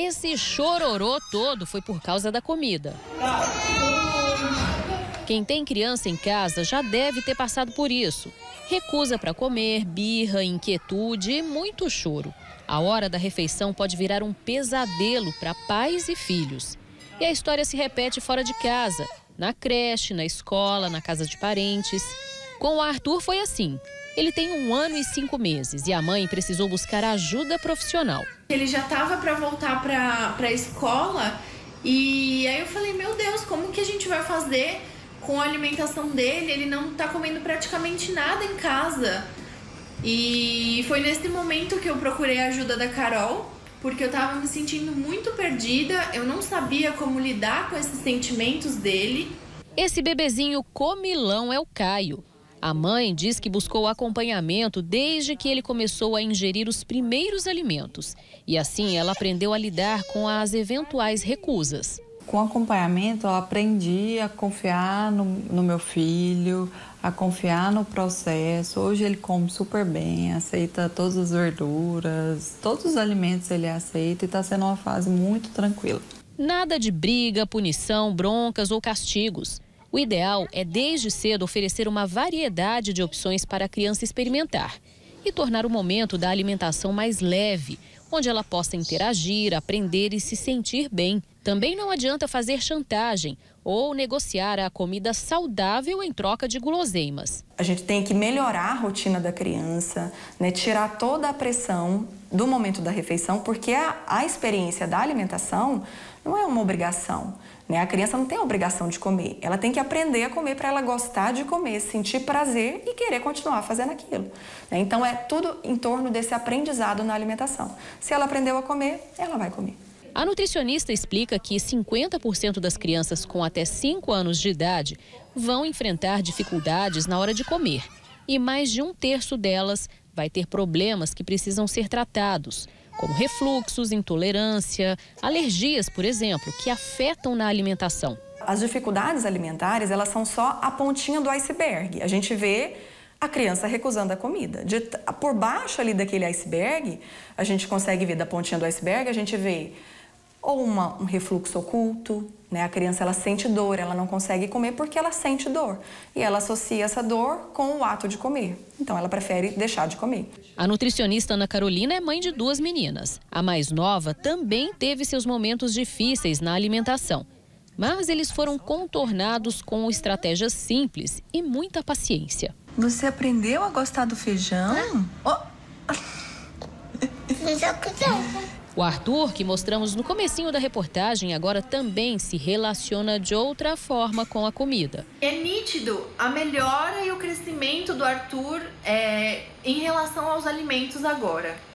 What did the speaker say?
Esse chororô todo foi por causa da comida. Quem tem criança em casa já deve ter passado por isso. Recusa para comer, birra, inquietude e muito choro. A hora da refeição pode virar um pesadelo para pais e filhos. E a história se repete fora de casa, na creche, na escola, na casa de parentes. Com o Arthur foi assim. Ele tem um ano e cinco meses e a mãe precisou buscar ajuda profissional. Ele já estava para voltar para a escola e aí eu falei: Meu Deus, como que a gente vai fazer? com a alimentação dele, ele não tá comendo praticamente nada em casa. E foi nesse momento que eu procurei a ajuda da Carol, porque eu tava me sentindo muito perdida, eu não sabia como lidar com esses sentimentos dele. Esse bebezinho comilão é o Caio. A mãe diz que buscou acompanhamento desde que ele começou a ingerir os primeiros alimentos. E assim ela aprendeu a lidar com as eventuais recusas com acompanhamento, eu aprendi a confiar no, no, meu filho, a confiar no processo. Hoje ele come super bem, aceita todas as verduras, todos os alimentos ele aceita e está sendo uma fase muito tranquila. Nada de briga, punição, broncas ou castigos. O ideal é desde cedo oferecer uma variedade de opções para a criança experimentar e tornar o momento da alimentação mais leve, onde ela possa interagir, aprender e se sentir bem. Também não adianta fazer chantagem ou negociar a comida saudável em troca de guloseimas. A gente tem que melhorar a rotina da criança, né, tirar toda a pressão do momento da refeição, porque a, a experiência da alimentação não é uma obrigação. Né? A criança não tem a obrigação de comer, ela tem que aprender a comer para ela gostar de comer, sentir prazer e querer continuar fazendo aquilo. Né? Então é tudo em torno desse aprendizado na alimentação. Se ela aprendeu a comer, ela vai comer. A nutricionista explica que 50% das crianças com até 5 anos de idade vão enfrentar dificuldades na hora de comer. E mais de um terço delas vai ter problemas que precisam ser tratados, como refluxos, intolerância, alergias, por exemplo, que afetam na alimentação. As dificuldades alimentares, elas são só a pontinha do iceberg. A gente vê a criança recusando a comida. De, por baixo ali daquele iceberg, a gente consegue ver da pontinha do iceberg, a gente vê ou uma, um refluxo oculto, né? A criança ela sente dor, ela não consegue comer porque ela sente dor e ela associa essa dor com o ato de comer. Então ela prefere deixar de comer. A nutricionista Ana Carolina é mãe de duas meninas. A mais nova também teve seus momentos difíceis na alimentação, mas eles foram contornados com estratégias simples e muita paciência. Você aprendeu a gostar do feijão? Oh. O Arthur, que mostramos no comecinho da reportagem, agora também se relaciona de outra forma com a comida. É nítido a melhora e o crescimento do Arthur é, em relação aos alimentos agora.